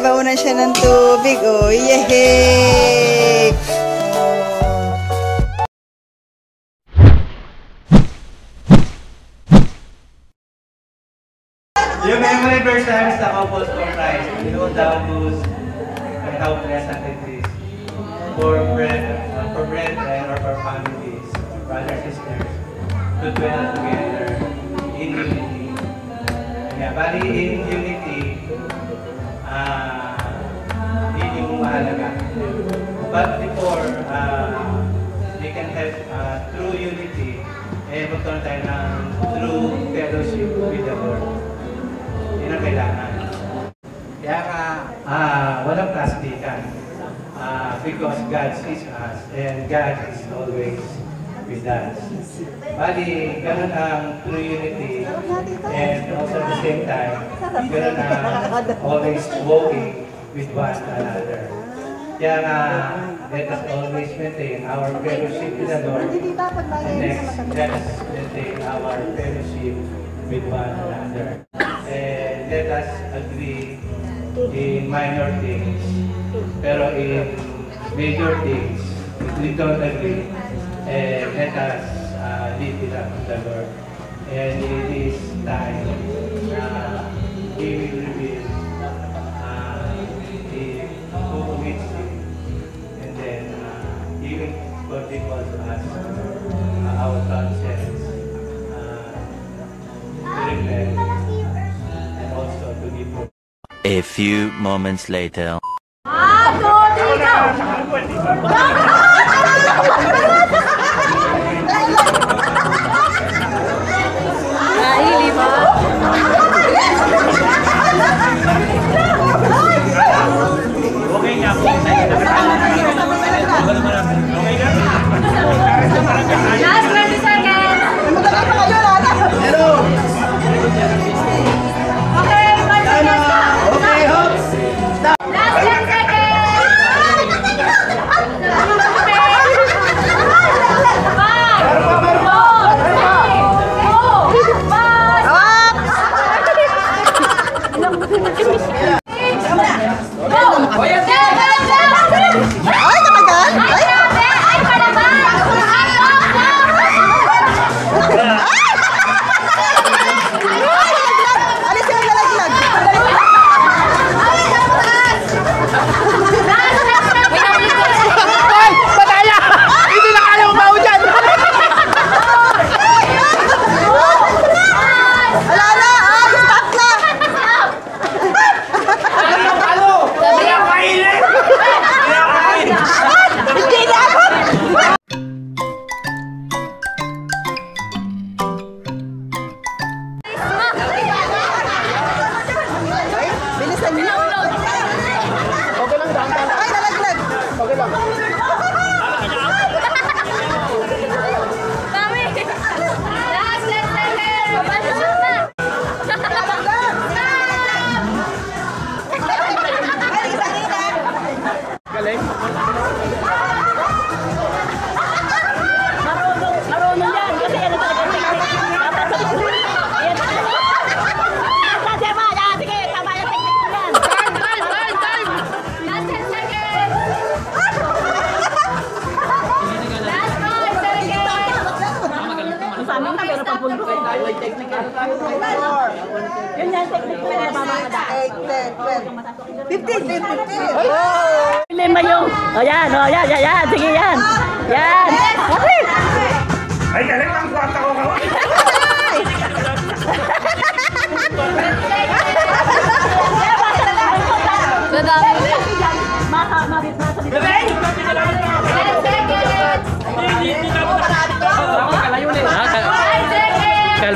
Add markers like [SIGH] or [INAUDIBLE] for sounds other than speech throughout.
baunan siya ng tubig. Oh, yehey! Yung memory verse namin sa couples comprise, you know, thou who's and how pleasant it is for bread, for brethren or for families, brothers, sisters, to dwell together in unity. Yeah, bali in unity, ah, yun yung mahalaga. But before, uh, we can have uh, true unity, eh magkaroon tayo ng true fellowship with the Lord. Yun ang kailangan. Kaya nga, ah, walang plastikan. Ah, because God sees us and God is always with us. Bali, ganun ang true unity and also at the same time, ganun ang always walking with one another. Kaya nga, let us always maintain our fellowship with the Lord. And next, let us maintain our fellowship with one another. And let us agree in minor things. Pero in major things, we don't agree, eh, let us uh, leave it up to the Lord. And it is time na He will reveal uh, the who commits sin. And then uh, He will forgive us uh, our conscience uh, to repent and also to give A few moments later. Last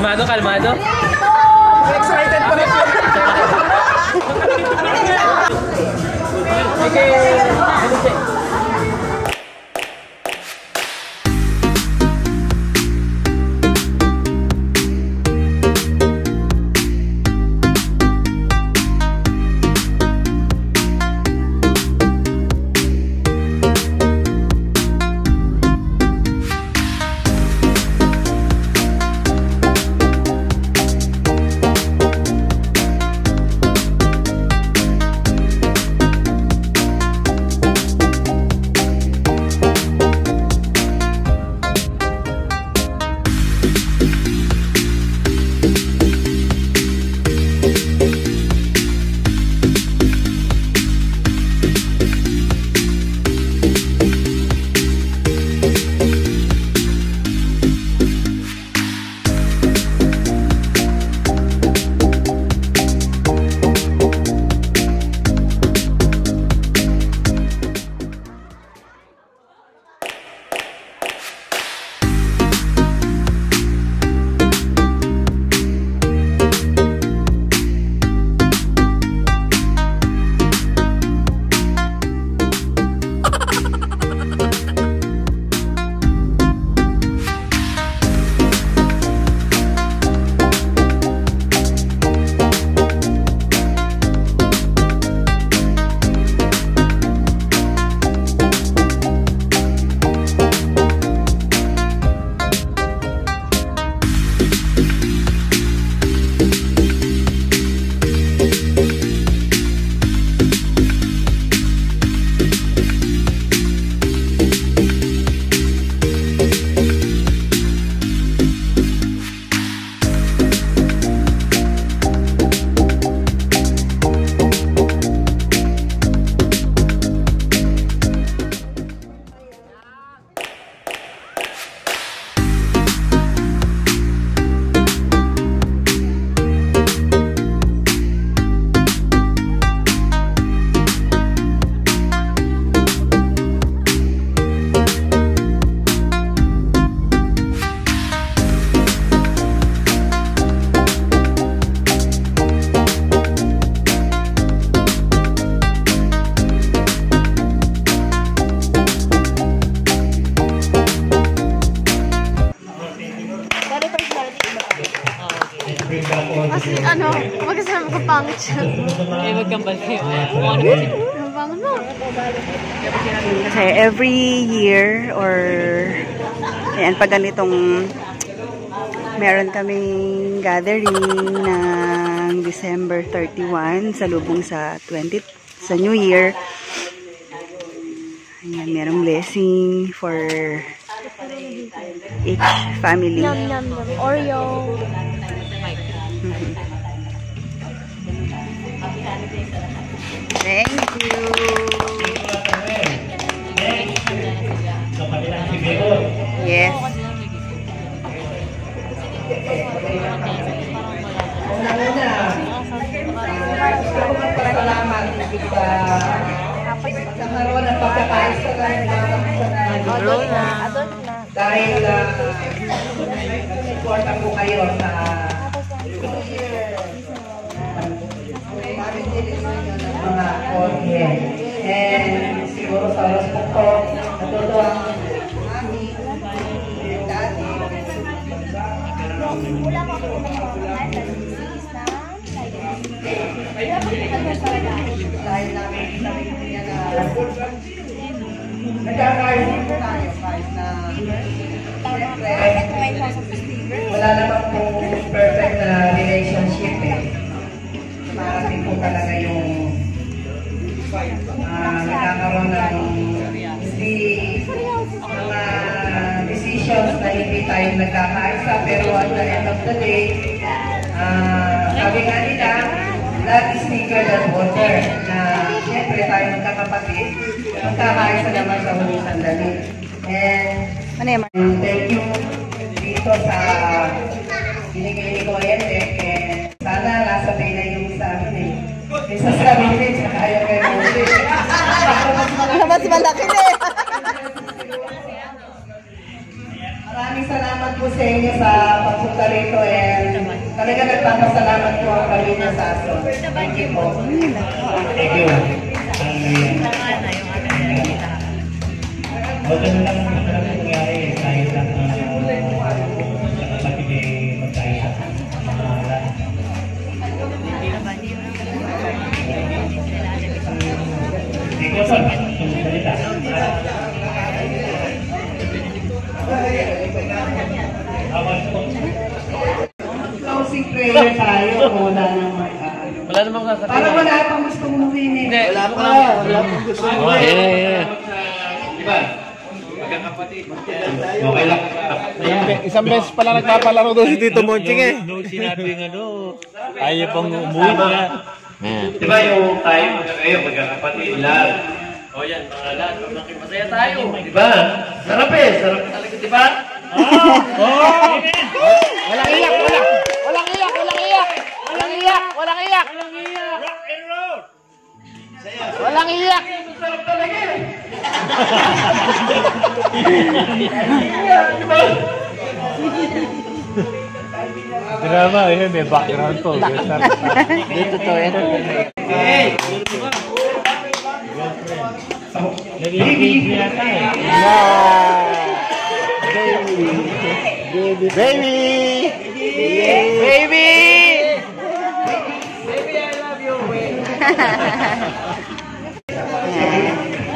kalmado, kalmado. Excited pa rin! [LAUGHS] Sige! pangit siya. Eh, wag kang baliw. Kung ano kasi. Kasi every year or ayan, pag ganitong meron kaming gathering ng December 31 sa lubong sa 20 sa New Year. Ayan, merong blessing for each family. Nom nom nom. Oreo. Thank you. Yes. Salamat sa karoon ng pagkakais sa na. dahil uh, support po kayo sa mga audience. And siguro sa oras po ko, natutuwa dahil namin sabi niya na po tayo kahit na wala naman po perfect na relationship eh. Parating po talaga yung ah, nagkakaroon ng hindi mga decisions na hindi tayo nagkakaisa pero at the end of the day ah, sabi nga nila blood is thicker than water na siyempre tayo magkakapatid magkakaisa naman sa huling sandali and Ano And thank you dito sa binigay ni Tek. Eh, sana nasabay na yung sa amin eh. Din sa Muli. Mas malaki na eh. Maraming salamat po sa inyo sa pagpunta rito and talaga nagpapasalamat po ang pamilya sa aso. Thank you po. Thank you. Maganda lang ang talaga salita. Closing prayer tayo wala nang mag Wala namang sasabihin. Para wala pang gusto eh. Hindi. Wala pa. Wala pang gusto. Diba? Magkakapatid. Okay lang. Isang beses pala nagpapalaro doon si Tito Monching eh. No, sinabing ano, ayaw pang umuwi na. Di ba yung tayo, kayo, magkakapatid, lahat. O yan, mga lahat, pag masaya tayo. Di ba? Sarap eh, sarap talaga, di ba? Walang iyak, wala. Walang iyak, walang iyak. Walang iyak, walang iyak. Rock and roll! Walang iyak. Sarap talaga eh. Drama, yun may background to. Dito [LAUGHS] to yan. Hey! Nag-ibig yata eh. Baby. Baby. Baby.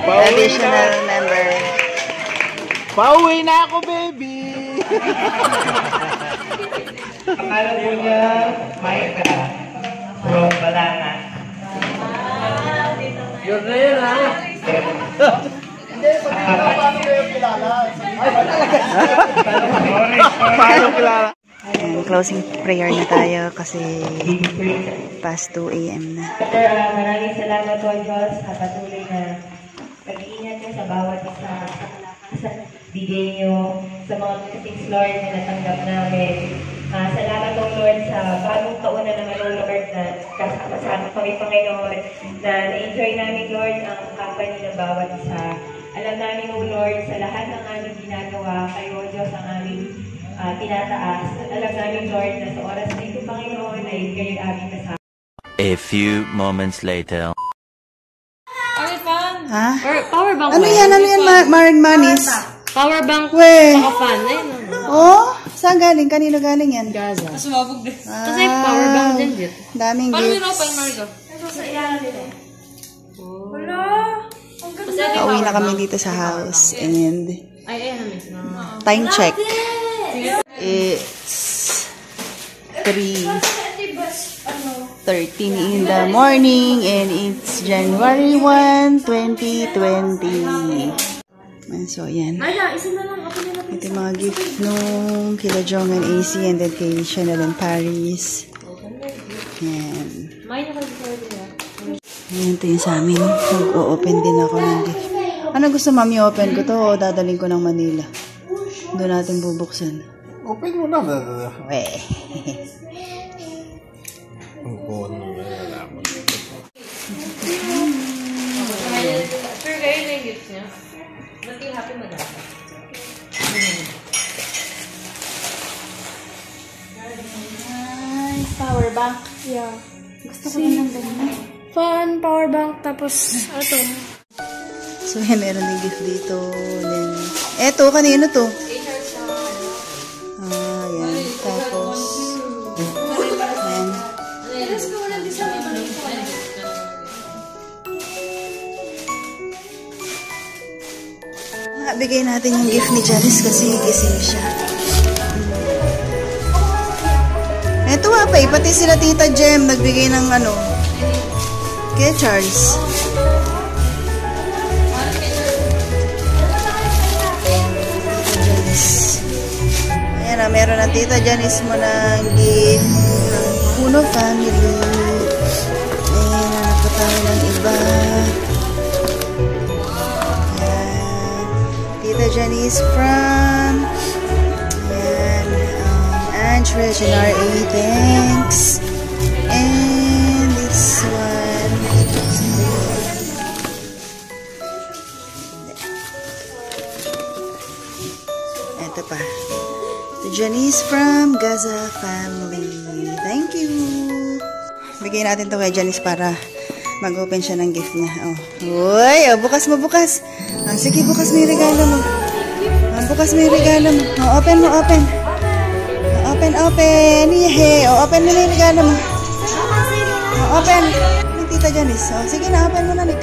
Additional member. Pauwi na ako, baby. Akala po niya, Maika, from Balana. Yun na yun, ha? Paano kilala? Ayan, closing prayer na tayo kasi past 2 a.m. na. Sir, maraming salamat po Diyos sa patuloy na pag-iingat niyo sa bawat isa sa kalakasan bigay niyo sa mga blessings Lord na natanggap namin. Ah, salamat po Lord sa bagong taon na naman Lord na kasama-sama kami Panginoon na na-enjoy namin Lord ang company ng bawat isa. Alam namin o Lord sa lahat ng aming ginagawa kayo Diyos ang aming ah, tinataas. At alam namin Lord na sa oras na ito Panginoon ay kayo aming kasama. A few moments later. Ha? Or power bank Ano yan? Ano yan? Ma Marin Manis? Power bank. We. Baka fan. Ayun. Oh? Saan galing? Kanino galing yan? Gaza. Sumabog din. Ah, Kasi power bank din dit. Daming Paano gifts. yun open, Margo? Pauwi na kami dito sa house. And Ay, ay. No. time check. It's 3.13 in the morning and it's January 1, 2020. And so, yan. Ito yung mga gift nung kila Jong and AC and then kay Chanel and Paris. Yan. Yan, ito yung sa amin. Mag-o-open din ako ng gift. Ano gusto mami open ko to o dadaling ko ng Manila? Doon natin bubuksan. Open mo na. Weh. [LAUGHS] Ang kuwan power bank. Yeah. Gusto ko rin ng ganyan. Fan, power bank, tapos, ito. So, yan, meron din gift dito. Then, eto, kanino to? Ah, yan. Tapos, yan. Ah, bigay natin yung gift ni Janice kasi gising siya. Eto nga pa eh, pati sila Tita Jem nagbigay ng ano, kay Charles. Ayan na, meron na Tita Janice mo ng gift ng Puno Family. Ayan, hanap pa tayo ng iba. Ayan. Tita Janice from um, Ange Reginar A. Thanks. And this one. Ito pa. To Janice from Gaza Family. Thank you. Bigay natin to kay Janice para mag-open siya ng gift niya. Oh. Uy, oh, bukas mo, bukas. Ah, sige, bukas may regalo mo. Ah, bukas may regalo mo. Oh, open mo, open. Open, open. Yehey. Oh, open yung regalo mo. Oh, open. Yung tita Janice. Oh, sige na, open mo na, Nick.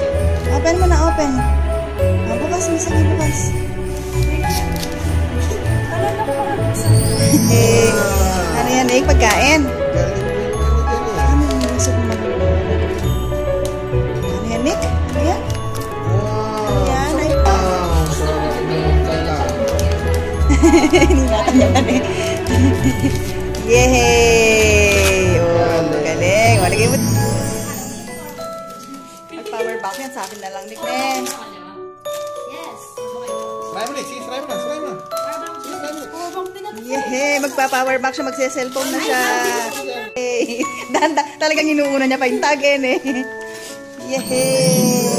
Open mo na, open. Oh, bukas mo, sige, bukas. ano yan, Nick? Pagkain. [LAUGHS] Yay! Oh, galing. Walagay mo. Mag-power bank yan sa akin na lang, Nick. Men. Try mo, Nick. Sige, try mo na. Try mo na. Yay! Magpa-power bank siya. Magse-cellphone na siya. [LAUGHS] Da- talagang inuuna niya pa yung tagin eh. Yay!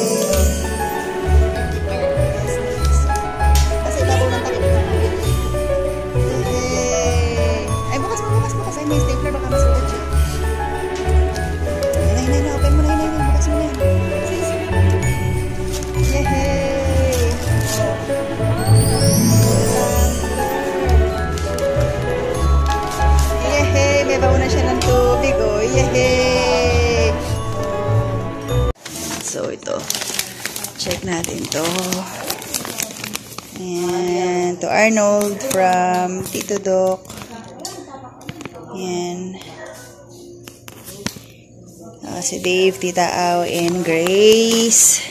Ito. Check natin to. And to Arnold from Tito Doc. Yan. Ah, si Dave, Tita Au, and Grace.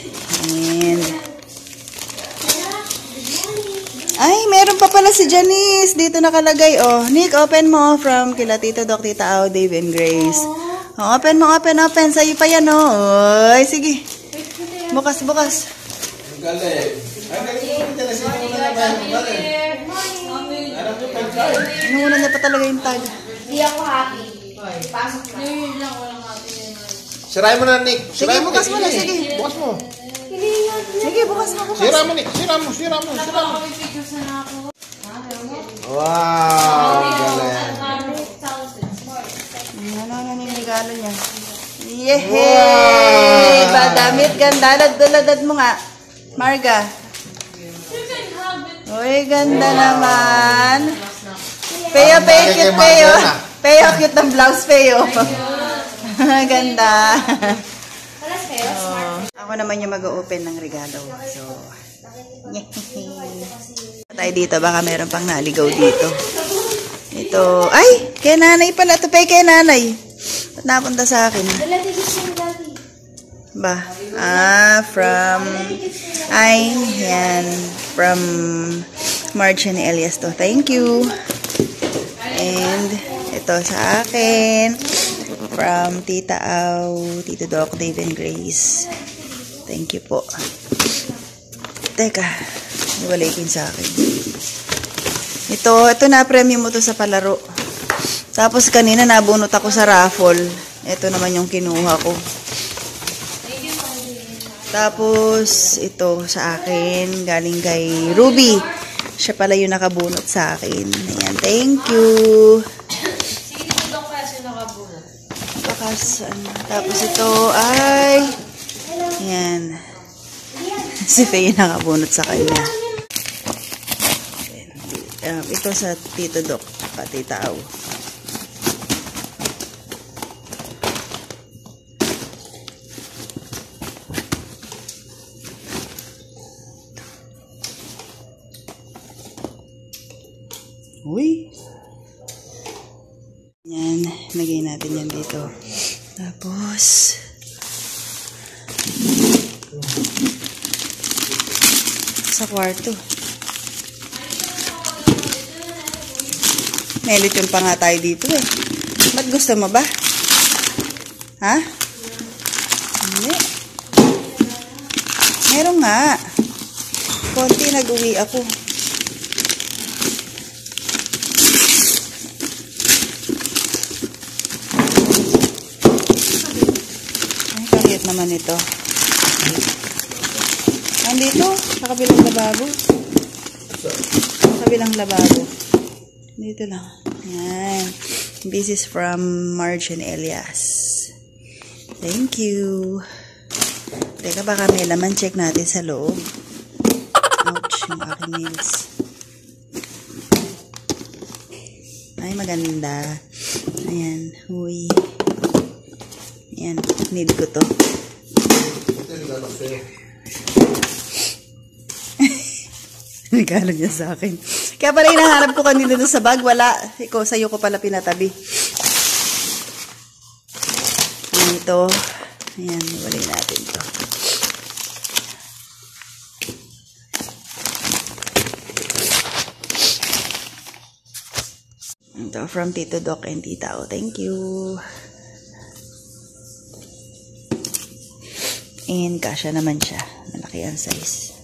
And ay, meron pa pala si Janice. Dito nakalagay, oh. Nick, open mo from kila Tito Doc, Tita Au, Dave, and Grace. Oh, open mo, open, open. Sa'yo pa yan, oh. Ay, sige. Bukas, bukas. Ang galing. Ang galing mo talaga. Sino mo na naman? Ang galing. Alam ko, pag-try. Inuuna niya pa talaga yung tag. Sirahin mo na, Nick. Sige, Sirahin mo, bukas Nick. mo na, sige. Bukas mo. Sige, bukas na, bukas. Sira mo, Nick. Sira mo, sira mo, sira mo. Wow, galing. Ano nga yung regalo niya? Yehey! Badamit, ganda. Ladad mo nga. Marga. Uy, ganda naman. Peo, Parang peo, bagay cute. Marjona. Peo, cute ng blouse, peo. [LAUGHS] Ganda. Oh, ako naman yung mag-open ng regalo. So, tayo dito. Baka meron pang naligaw dito. Ito. Ay! Kay nanay pala. Ito pa kay nanay. Ba't napunta sa akin? Ba? Ah, from... Ay, yan. From March and Elias to. Thank you. And ito sa akin. From Tita Au, Tito Doc, Dave and Grace. Thank you po. Teka, iwalay sa akin. Ito, ito na premium mo to sa palaro. Tapos kanina nabunot ako sa raffle. Ito naman yung kinuha ko. Tapos, ito sa akin, galing kay Ruby. Siya pala yung nakabunot sa akin. Ayan, thank you. Bakas, ano. Tapos ito ay, ayan. [LAUGHS] Si Faye nakabunot sa kanya. Um, ito sa Tito Doc, pati tao. Uy. Kwarto. May lechon pa nga tayo dito eh. Ba't gusto mo ba? Ha? Hindi. Meron nga. Konti nag-uwi ako. Ay, kahit naman ito. Nandito, sa kabilang lababo. Sa kabilang lababo. Dito lang. Yan. This is from Marge and Elias. Thank you. Teka, baka may laman. Check natin sa loob. Ouch, yung aking nails. Ay, maganda. Ayan. Huy. Ayan. Need ko to. Regalo niya sa akin. Kaya pala hinahanap ko kanina doon sa bag. Wala. Ikaw, sa'yo ko pala pinatabi. Ayan ito. Ayan, iwalay natin to. Ito, from Tito Doc and Tita O. Thank you. And kasha naman siya. Malaki ang size.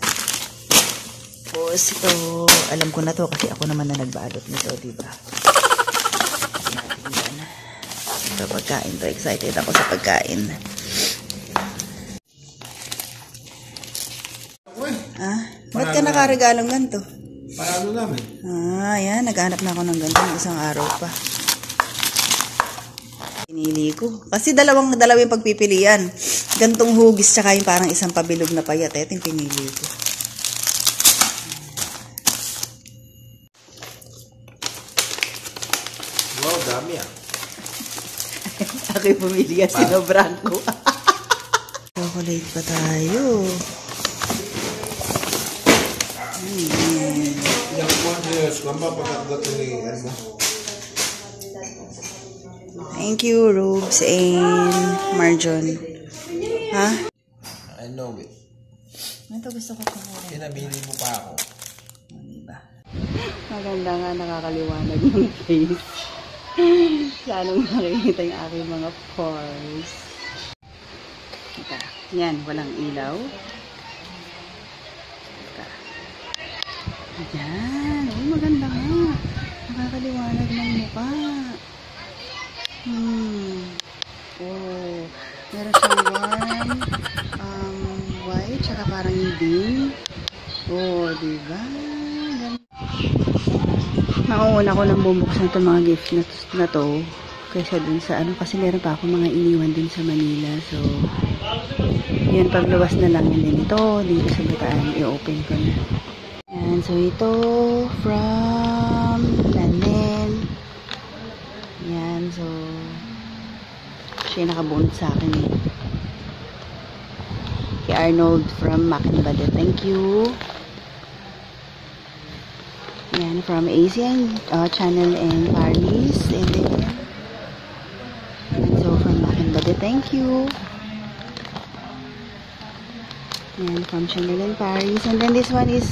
Tapos ito, alam ko na to kasi ako naman na nagbalot nito, di ba? Natin yan. Ito pagkain to. Excited ako sa pagkain. Ah, ba't ka nakaregalong ganito? Para ano namin? Ah, yan. Naghanap na ako ng ganito ng isang araw pa. Pinili ko. Kasi dalawang dalawang pagpipilian. Gantong hugis tsaka yung parang isang pabilog na payat. Ito yung pinili ko. Wow, dami ah. Yung pumili yan. Sinobran ko. Chocolate pa tayo. Mo? Thank you, Rubes and Marjon. Ha? I know it. Ito gusto ko kumuha. Pinamili mo pa ako. Diba? Maganda nga nakakaliwanag yung face. [SIGHS] Sanong makikita yung aking mga pores. Ika. Yan, walang ilaw. Ika. Yan. Uy, maganda nga. Nakakaliwanag ng mukha. Hmm. Oh. Meron siyang warm, um, white, tsaka parang hindi. Oh, diba? Nauuna ko lang bumuksan itong mga gift na, na to kaysa dun sa ano kasi meron pa ako mga iniwan dun sa Manila so yun pagluwas na lang yun din ito dito sa Bataan i-open ko na yan so ito from Lanen So, siya yung nakabunot sa akin eh. Kay Arnold from Makinbade. Thank you. Yan, from Asian uh, channel in Paris. And then, and so from Makinbade. Thank you. And from channel in Paris. And then this one is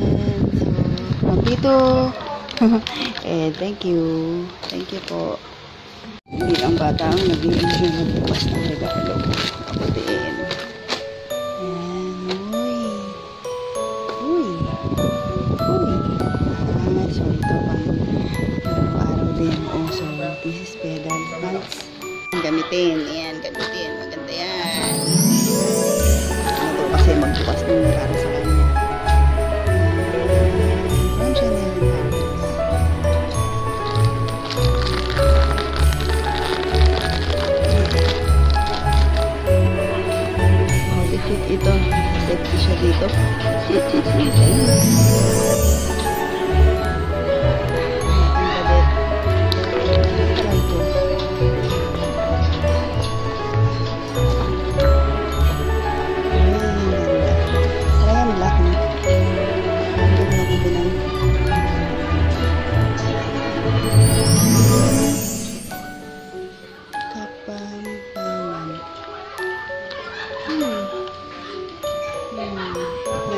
and so from Tito. [LAUGHS] eh, thank you. Thank you po. Hindi ang bata ang nag-i-enjoy magbukas ng regalo. Gamitin. Ayan, gamitin. Maganda yan. Ano to kasi magbukas ng para sa kanya. Ayan, Paris. Oh, ito. Ko siya dito. Ang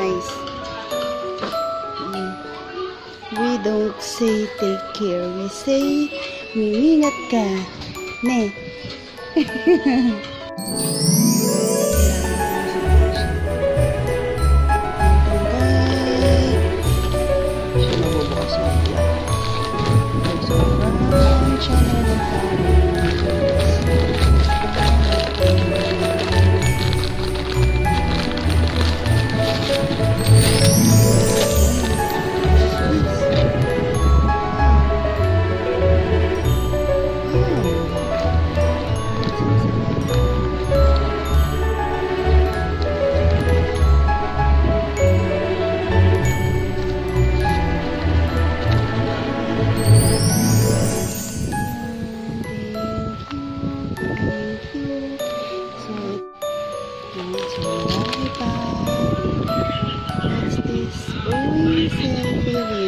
Nice. Hmm. We don't say take care. We say mimingat ka. Ne. [LAUGHS] Thank you. So, so lollipop. What's this? Uy, selfie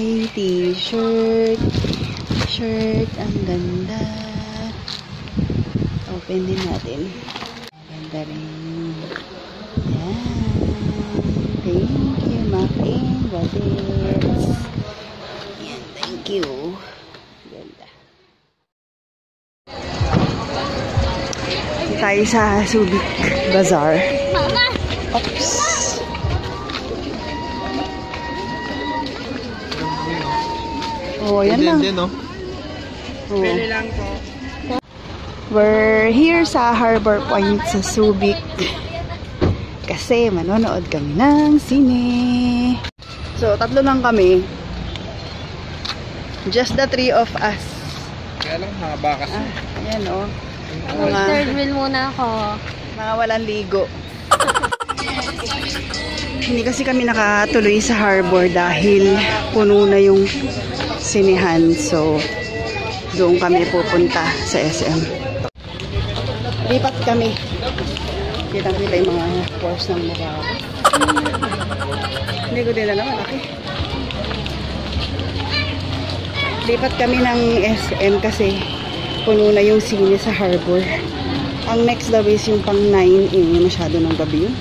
Oy, t-shirt. Shirt, ang ganda. Open din natin. Ganda rin. Yan. Thank you, Makin Wadets. Yan, thank you. Ganda. Tayo sa Subic Bazaar. Oops. Oh, yan lang. no? Oo. We're here sa Harbor Point sa Subic. Kasi manonood kami ng sine. So, tatlo lang kami. Just the three of us. Kaya lang haba kasi. Ah, ayan o. Mga, Third wheel muna ako. mga walang ligo. Hindi kasi kami nakatuloy sa harbor dahil puno na yung sinihan. So, doon kami pupunta sa SM. Lipat kami. Kitang-kita yung mga pores ng mukha ko. Hindi ko din alam, malaki. Lipat kami ng SM kasi puno na yung sine sa harbor. Ang next daw is yung pang 9 eh. Masyado ng gabi yun.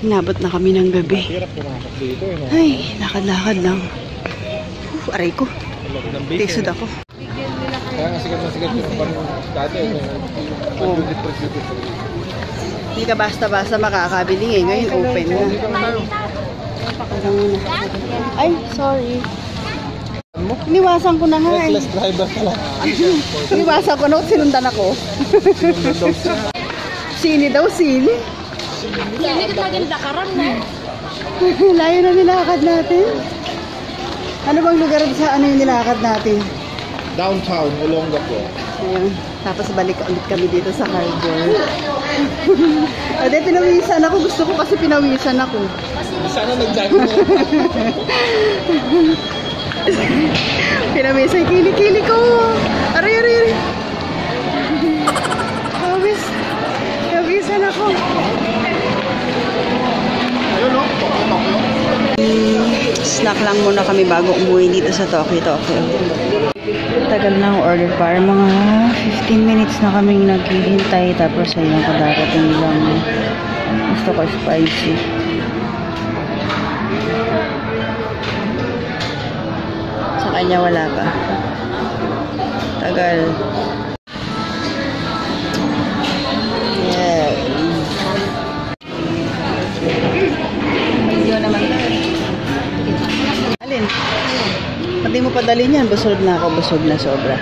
Inabot na kami ng gabi. Eh. Ay, lakad-lakad lang. Uf, aray ko. Base. Tisod ako. Kaya nga sigat na sigat yung parang dati. eh. Hindi ka basta-basta makakabili eh. Ngayon open na. Muna. Ay, sorry. Iniwasan ko na nga eh. Reckless driver ka lang. [LAUGHS] Iniwasan ko na, sinundan ako. Sini daw, sini. Hindi ka talagang dakaran na. [LAUGHS] Layo na nilakad natin. Ano bang lugar sa ano yung nilakad natin? Downtown, Olongapo. Ayan. Tapos balik ulit kami dito sa harbor. [LAUGHS] Ade, pinawisan ako. Gusto ko kasi pinawisan ako. Sana nag-jogging na. [LAUGHS] Pinawisan, kili-kili ko. Aray, aray, aray. Lang muna kami bago umuwi dito sa Tokyo, Tokyo. Tagal na ang order para mga 15 minutes na kaming naghihintay tapos ayun kadarating lang. Gusto ko spicy. Sa kanya wala pa. Tagal. Alin? Pati mo padalhin yan, busog na ako, busog na sobra.